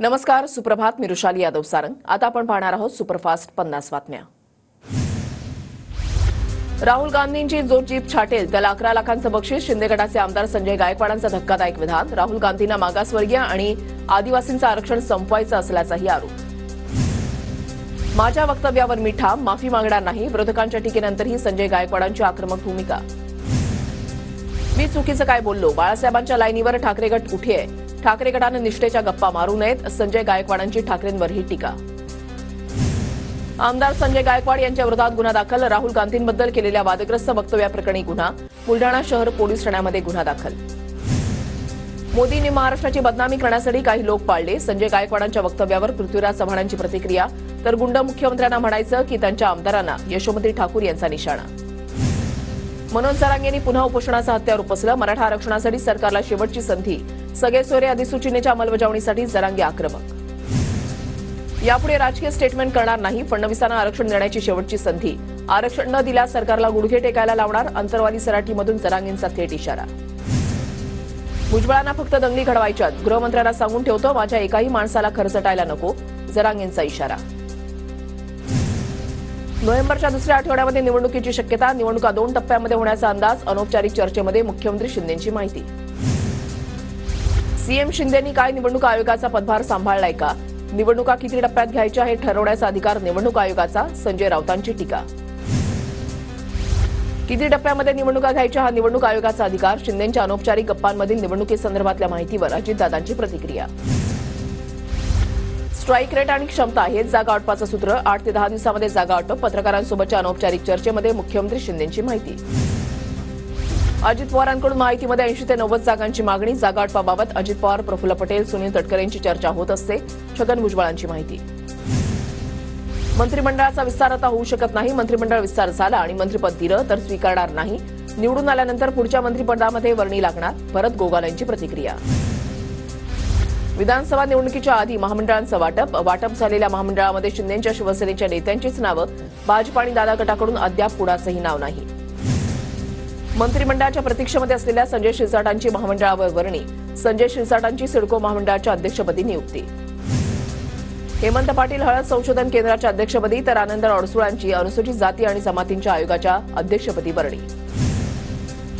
नमस्कार सुप्रभात मी रुशाली यादव सारंग. आता आपण पाहणार आहोत सुपरफास्ट पन्नास बातम्या. राहुल गांधींची जो जीप छाटेल त्याला अकरा लाखांचं बक्षीस शिंदे गटाचे आमदार संजय गायकवाडांचा धक्कादायक विधान राहुल गांधींना मागासवर्गीय आणि आदिवासींचं आरक्षण संपवायचं असल्याचाही आरोप. माझ्या वक्तव्यावर मी ठाम माफी मागणार नाही विरोधकांच्या टीकेनंतरही संजय गायकवाडांची आक्रमक भूमिका. मी चुकीचं काय बोललो? बाळासाहेबांच्या लाईनीवर ठाकरे गट उठे आहे. ठाकरे गटानं निष्ठेच्या गप्पा मारू नयेत. संजय गायकवाडांची ठाकरेंवरही टीका. आमदार संजय गायकवाड यांच्या विरोधात गुन्हा दाखल. राहुल गांधींबद्दल केलेल्या वादग्रस्त वक्तव्याप्रकरणी गुन्हा. बुलढाणा शहर पोलीस ठाण्यामध्ये गुन्हा दाखल. मोदींनी महाराष्ट्राची बदनामी करण्यासाठी काही लोक पाळले. संजय गायकवाडांच्या वक्तव्यावर पृथ्वीराज चव्हाणांची प्रतिक्रिया. तर गुंड मुख्यमंत्र्यांना म्हणायचं की त्यांच्या आमदारांना यशोमती ठाकूर यांचा निशाणा. मनोज सरांग यांनी पुन्हा उपोषणाचा हत्यार उपसलं. मराठा आरक्षणासाठी सरकारला शेवटची संधी. सगळे सोयरे अधिसूचनेच्या अंमलबजावणीसाठी जरांगे आक्रमक. यापुढे राजकीय स्टेटमेंट करणार नाही फडणवीसांना आरक्षण देण्याची शेवटची संधी. आरक्षण न दिल्यास सरकारला गुडघे टेकायला लावणार अंतरवादी सराठीमधून जरांगेंचा थेट इशारा. भुजबळांना फक्त दंगली घडवायच्यात. गृहमंत्र्यांना सांगून ठेवतो माझ्या एकाही माणसाला खर्चटायला नको जरांगेंचा इशारा. नोव्हेंबरच्या दुसऱ्या आठवड्यामध्ये निवडणुकीची शक्यता निवडणुका दोन टप्प्यामध्ये होण्याचा अंदाज अनौपचारिक चर्चेमध्ये मुख्यमंत्री शिंदेची माहिती. सीएम शिंदेनी काय निवडणूक आयोगाचा पदभार सांभाळलाय का? निवडणुका किती टप्प्यात घ्यायच्या हे ठरवण्याचा अधिकार निवडणूक आयोगाचा? संजय राऊतांची टीका. किती टप्प्यामध्ये निवडणुका घ्यायच्या हा निवडणूक आयोगाचा अधिकार? शिंदेच्या अनौपचारिक गप्पांमधील निवडणुकीसंदर्भातल्या माहितीवर अजितदादांची प्रतिक्रिया. स्ट्राईक रेट आणि क्षमता हेच जागा वाटपाचं सूत्र. आठ ते दहा दिवसामध्ये जागा वाटप पत्रकारांसोबतच्या अनौपचारिक चर्चेमध्ये मुख्यमंत्री शिंदेची माहिती. अजित पवारांकडून माहितीमध्ये ऐंशी ते नव्वद जागांची मागणी. जागा अटपाबाबत अजित पवार प्रफुल्ल पटेल सुनील तटकरेंची चर्चा होत असते. छगन भुजबळांची माहिती. मंत्रिमंडळाचा विस्तार आता होऊ शकत नाही. मंत्रिमंडळ विस्तार झाला आणि मंत्रिपद दिलं तर स्वीकारणार नाही. निवडून आल्यानंतर पुढच्या मंत्रिपदामध्ये वर्णी लागणार. भरत गोगाल यांची प्रतिक्रिया. विधानसभा निवडणुकीच्या आधी महामंडळांचं वाटप. वाटप झालेल्या महामंडळामध्ये शिंदेच्या शिवसेनेच्या नेत्यांचीच नावं. भाजप आणि दादा गटाकडून अद्याप कुणाचंही नाव नाही. मंत्रिमंडळाच्या प्रतीक्षेमध्ये असलेल्या संजय शिरसाटांची महामंडळावर वर्णी संजय शिरसाटांची सिडको महामंडळाच्या अध्यक्षपदी नियुक्ती. हेमंत पाटील हळद संशोधन केंद्राच्या अध्यक्षपदी तर आनंद अडसुळांची अनुसूचित जाती आणि जमातींच्या आयोगाच्या अध्यक्षपदी वर्णी.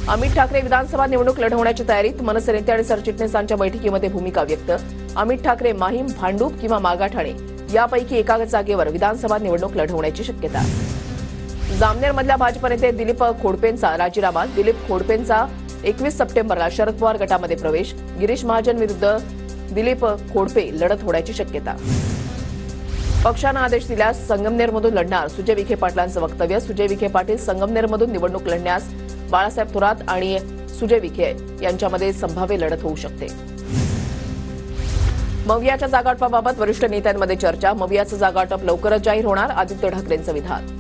अमित ठाकरे विधानसभा निवडणूक लढवण्याच्या तयारीत मनसे नेते आणि सरचिटणीसांच्या बैठकीमध्ये भूमिका व्यक्त. अमित ठाकरे माहीम भांडूप किंवा मागाठाणे यापैकी एका जागेवर विधानसभा निवडणूक लढवण्याची शक्यता. जामनेरमधल्या भाजप नेते दिलीप खोडपेंचा राजीनामा. दिलीप खोडपेंचा एकवीस सप्टेंबरला शरद पवार गटामध्ये प्रवेश. गिरीश महाजन विरुद्ध दिलीप खोडपे लढत होण्याची शक्यता. पक्षानं आदेश दिल्यास संगमनेरमधून लढणार सुजय विखे पाटलांचं वक्तव्य. सुजय विखे पाटील संगमनेरमधून निवडणूक लढण्यास बाळासाहेब थोरात आणि सुजय विखे यांच्यामध्ये संभाव्य लढत होऊ शकते. मवियाच्या जागावाटपाबाबत वरिष्ठ नेत्यांमध्ये चर्चा. मवियाचं जागावाटप लवकरच जाहीर होणार. आदित्य ठाकरेंचं विधान.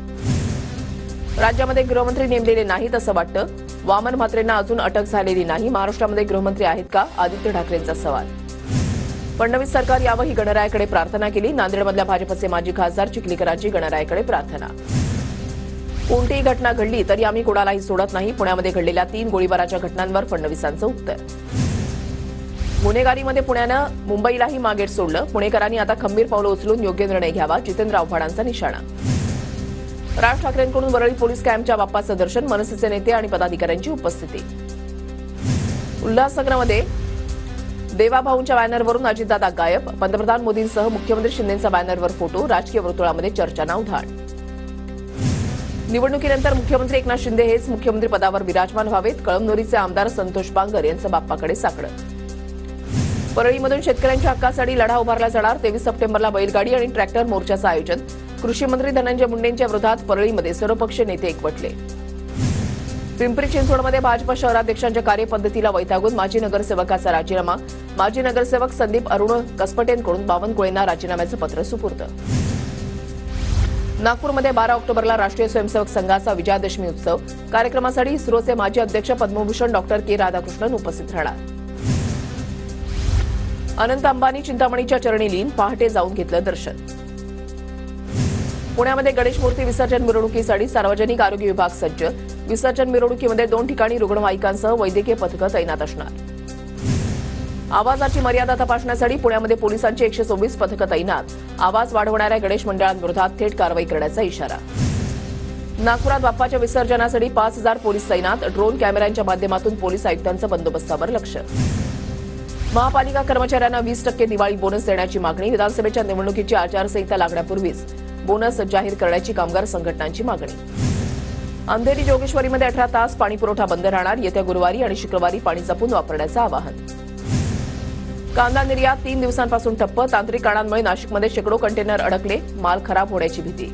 राज्यामध्ये गृहमंत्री नेमलेले नाहीत असं वाटतं. वामन म्हात्रेंना अजून अटक झालेली नाही. महाराष्ट्रामध्ये गृहमंत्री आहेत का? आदित्य ठाकरेंचा सवाल. फडणवीस सरकार यावं ही गणरायाकडे प्रार्थना केली. नांदेडमधल्या भाजपचे माजी खासदार चिखलीकरांची गणरायाकडे प्रार्थना. कोणतीही घटना घडली तरी आम्ही कोणालाही सोडत नाही. पुण्यामध्ये घडलेल्या तीन गोळीबाराच्या घटनांवर फडणवीसांचं उत्तर. गुन्हेगारीमध्ये पुण्यानं मुंबईलाही मागेट सोडलं. पुणेकरांनी आता खंबीर पावलं उचलून योग्य निर्णय घ्यावा जितेंद्र आव्हाडांचा निशाणा. राज ठाकरेंकडून वरळी पोलीस कॅम्पच्या बाप्पाचं दर्शन मनसेचे नेते आणि पदाधिकाऱ्यांची उपस्थिती. उल्हासनगरमध्ये देवाभाऊंच्या बॅनरवरून अजितदादा गायब. पंतप्रधान मोदींसह मुख्यमंत्री शिंदेचा बॅनरवर फोटो राजकीय वर्तुळामध्ये चर्चांना उधाण निवडणुकीनंतर मुख्यमंत्री एकनाथ शिंदे हेच मुख्यमंत्री पदावर विराजमान व्हावेत. कळमनुरीचे आमदार संतोष बांगर यांचं बाप्पाकडे साकडं. परळीमधून शेतकऱ्यांच्या हक्कासाठी लढा उभारला जाणार. तेवीस सप्टेंबरला बैलगाडी आणि ट्रॅक्टर मोर्चाचं आयोजन. कृषी मंत्री धनंजय मुंडेंच्या विरोधात परळीमध्ये सर्वपक्षीय नेते एकवटले. पिंपरी चिंचवडमध्ये भाजपा शहराध्यक्षांच्या कार्यपद्धतीला वैतागून माजी नगरसेवकाचा राजीनामा. माजी नगरसेवक संदीप अरुण कसपटेंकडून बावनकुळेंना राजीनाम्याचं पत्र सुपूर्द. नागपूरमध्ये बारा ऑक्टोबरला राष्ट्रीय स्वयंसेवक संघाचा विजयादशमी उत्सव. कार्यक्रमासाठी इस्रोचे माजी अध्यक्ष पद्मभूषण डॉक्टर के राधाकृष्णन उपस्थित राहणार. अनंत अंबानी चिंतामणीच्या चरणी लीन पहाटे जाऊन घेतलं दर्शन. पुण्यामध्ये गणेश मूर्ती विसर्जन मिरवणुकीसाठी सार्वजनिक आरोग्य विभाग सज्ज. विसर्जन मिरवणुकीमध्ये दोन ठिकाणी रुग्णवाहिकांसह वैद्यकीय पथकं तैनात असणार. आवाजाची मर्यादा तपासण्यासाठी पुण्यामध्ये पोलिसांची एकशे सव्वीस पथकं तैनात. आवाज वाढवणाऱ्या गणेश मंडळांविरोधात थेट कारवाई करण्याचा इशारा. नागपुरात बाप्पाच्या विसर्जनासाठी पाच हजार पोलीस तैनात. ड्रोन कॅमेऱ्यांच्या माध्यमातून पोलीस आयुक्तांचं बंदोबस्तावर लक्ष. महापालिका कर्मचाऱ्यांना वीस टक्के दिवाळी बोनस देण्याची मागणी. विधानसभेच्या निवडणुकीची आचारसंहिता लागण्यापूर्वीच. बोनस जाहीर करण्याची कामगार संघटनांची मागणी. अंधेरी जोगेश्वरीमध्ये अठरा तास पाणीपुरवठा बंद राहणार. येत्या गुरुवारी आणि शुक्रवारी पाणी जपून वापरण्याचं आवाहन. कांदा निर्यात तीन दिवसांपासून ठप्प. तांत्रिक कारणांमुळे नाशिकमध्ये शेकडो कंटेनर अडकले. माल खराब होण्याची भीती.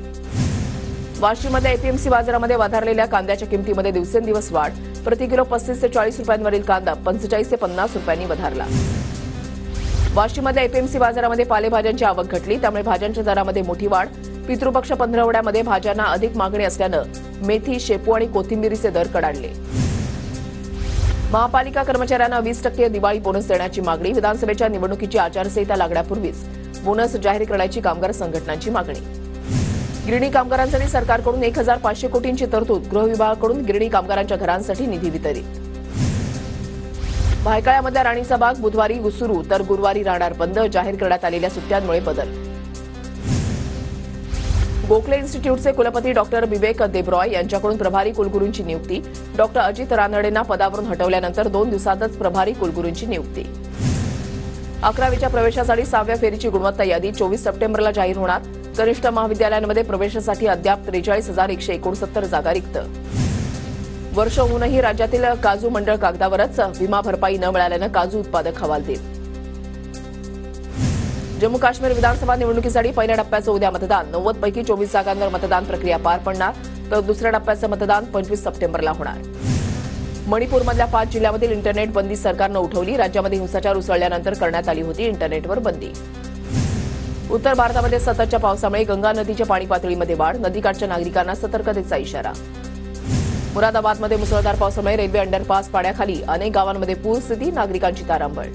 वाशिममध्ये एपीएमसी बाजारामध्ये वाधारलेल्या कांद्याच्या किमतीमध्ये दिवसेंदिवस वाढ. प्रति किलो पस्तीस ते चाळीस रुपयांवरील कांदा पंचेचाळीस ते पन्नास रुपयांनी वधारला. वाशिममध्ये एपीएमसी बाजारामध्ये पालेभाज्यांची आवक घटली. त्यामुळे भाज्यांच्या दरामध्ये मोठी वाढ. पितृपक्ष पंधरवड्यामध्ये भाज्यांना अधिक मागणी असल्यानं मेथी शेपू आणि कोथिंबिरीचे दर कडाडले. महापालिका कर्मचाऱ्यांना वीस टक्के दिवाळी बोनस देण्याची मागणी विधानसभेच्या निवडणुकीची आचारसंहिता लागण्यापूर्वीच बोनस जाहीर करण्याची कामगार संघटनांची मागणी. गिरणी कामगारांसाठी सरकारकडून एक हजार पाचशे कोटींची तरतूद गृह विभागाकडून गिरणी कामगारांच्या घरांसाठी निधी वितरित. भायकाळ्यामधल्या राणीचा बाग बुधवारी सुरू तर गुरुवारी राहणार बंद जाहीर करण्यात आलेल्या सुट्ट्यांमुळे बदल. गोखले इन्स्टिट्यूटचे कुलपती डॉक्टर विवेक देब्रॉय यांच्याकडून प्रभारी कुलगुरूंची नियुक्ती. डॉक्टर अजित रानडेंना पदावरून हटवल्यानंतर दोन दिवसातच प्रभारी कुलगुरूंची नियुक्ती. अकरावीच्या प्रवेशासाठी सहाव्या फेरीची गुणवत्ता यादी चोवीस सप्टेंबरला जाहीर होणार. कनिष्ठ महाविद्यालयांमध्ये प्रवेशासाठी अद्याप त्रेचाळीस हजार एकशे एकोणसत्तर जागा रिक्त. वर्ष होऊनही राज्यातील काजू मंडळ कागदावरच विमा भरपाई न मिळाल्यानं काजू उत्पादक हवालदिल. जम्मू काश्मीर विधानसभा निवडणुकीसाठी पहिल्या टप्प्याचं उद्या मतदान. नव्वद पैकी चोवीस जागांवर मतदान प्रक्रिया पार पडणार तर दुसऱ्या टप्प्याचं मतदान पंचवीस सप्टेंबरला होणार. मणिपूरमधल्या पाच जिल्ह्यामधील इंटरनेट बंदी सरकारनं उठवली राज्यामध्ये हिंसाचार उसळल्यानंतर करण्यात आली होती इंटरनेटवर बंदी. उत्तर भारतामध्ये सततच्या पावसामुळे गंगा नदीच्या पाणी पातळीमध्ये वाढ नदीकाठच्या नागरिकांना सतर्कतेचा इशारा. मुरादाबादमध्ये मुसळधार पावसामुळे रेल्वे अंडरपास पाण्याखाली अनेक गावांमध्ये पूरस्थिती नागरिकांची तारांबळ.